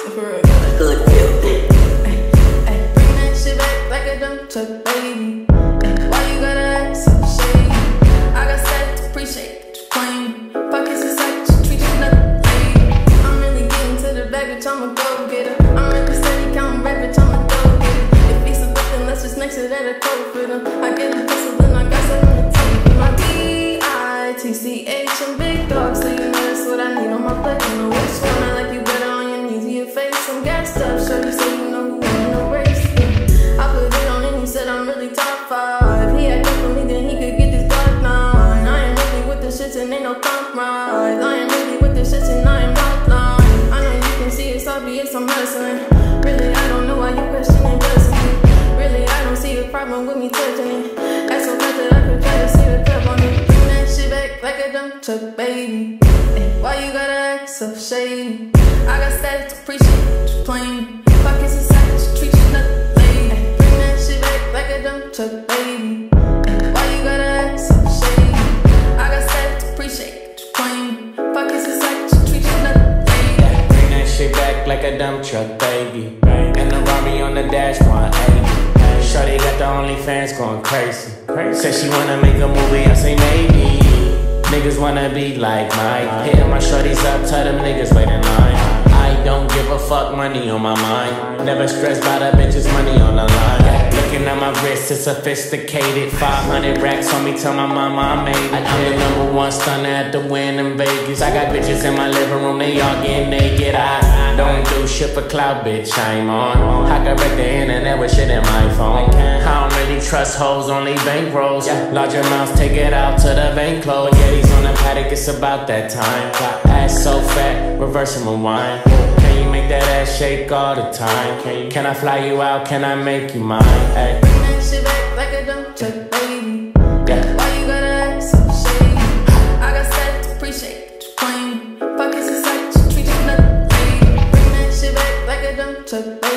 For real. Look at Bring that shit back like a dump truck, baby. Why you gotta and ain't no compromise. I am really with the shit, and I am not blind. I know you can see it's obvious I'm hustling. Really, I don't know why you questioning blessing. Really, I don't see a problem with me touching it. That's so bad that I could try to see the cup on it. Bring that shit back like a dump truck, baby. Why you gotta act so shady? I got status to appreciate what you playing. Like a dump truck, baby. And the Rari on the dash 180. Shorty got the OnlyFans going crazy. Said she wanna make a movie, I say maybe. Niggas wanna be like Mike. Hitting my shorties up, tell them niggas wait in line. I don't give a fuck, money on my mind. Never stressed by the bitches, money on the line. Looking at my wrist, it's sophisticated. 500 racks on me, tell my mama I made it. I'm the number one stunner at the win in Vegas. I got bitches in my living room, they all get naked. I don't do shit for clout, bitch, I'm on. I can wreck the internet with shit in my phone. I don't really trust hoes, only bankrolls. Large amounts, take it out to the bank close. Spaghetti's on the paddock, it's about that time. Ass so fat, reverse and rewind. Can you make that ass shake all the time? Can, I fly you out? Can I make you mine? Bring that shit back like a truck, playing.